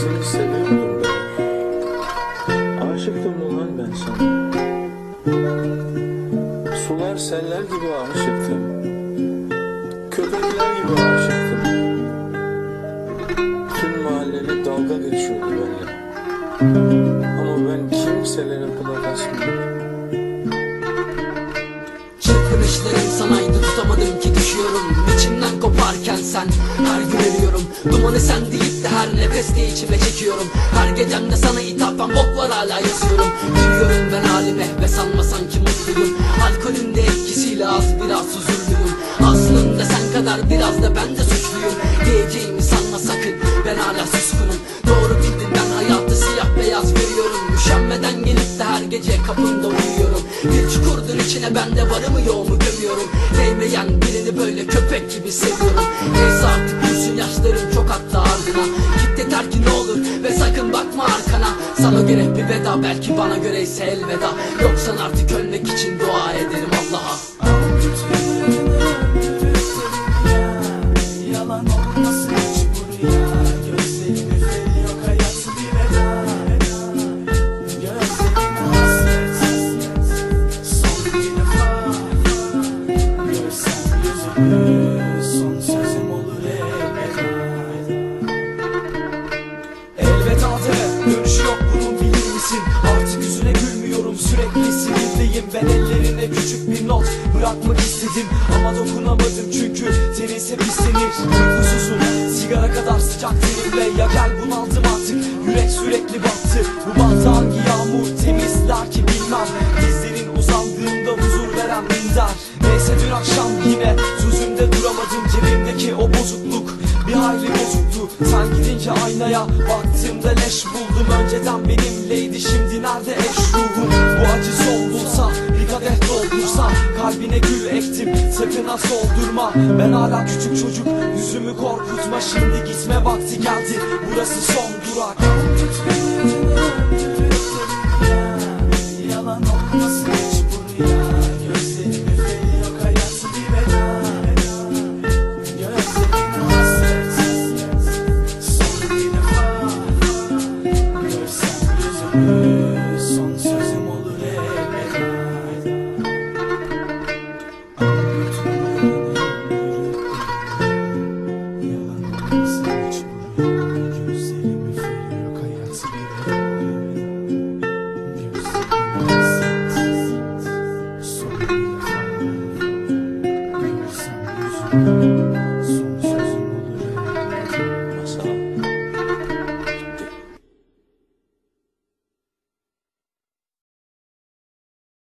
Seni seviyordum ben. Aşıktım ulan ben sana. Sular seller gibi aşıktım. Köpekler gibi aşıktım. Tüm mahalleli dalga geçiyordu benimle. Ama ben kimselere kulak asmıyorum. Çırpınışlarım sanaydı tutamadım ki düşüyorum İçimden koparken sen her gün ölüyorum. Dumanı sen deyip de her nefeste içime çekiyorum. Her gecemde sana ithafen boklar hala yazıyorum. Gülüyorum ben halime ve sanmasan ki mutluyum. Alkolün de etkisiyle az biraz huzurluyum. Aslında sen kadar biraz da ben de suçluyum. Diyeceğimi sanma sakın ben hala suskunum. Doğru bildin ben hayatı siyah beyaz görüyorum. Üşenmeden gelip de her gece Bir içine ben de varımı yoğumu gömüyorum. Değmeyen birini böyle köpek gibi seviyorum. Neyse artık yüzün yaşlarım çok hatta ardına Git yeter ki ne olur ve sakın bakma arkana. Sana göre bir veda belki bana göre ise elveda. Yoksan artık ölmek için dua ederim Allah'a istedim Ama dokunamadım çünkü tenin ise pislenir Uykusuzum sigara kadar sıcak tenimle Ya gel bunaldım artık. Yürek sürekli battı Bu battı hangi yağmur temizler ki bilmem. Dizlerin uzandığında huzur veren minder. Neyse dün akşam yine sözümde duramadım Cebimdeki o bozukluk. Bir hayli bozuktu Sen gidince aynaya baktığımda leş buldum. Önceden benimleydi şimdi kalbine gül ektim sakın ha soldurma Ben hala küçük çocuk yüzümü korkutma. Şimdi gitme vakti geldi burası son durak. Yalan olmasın. Música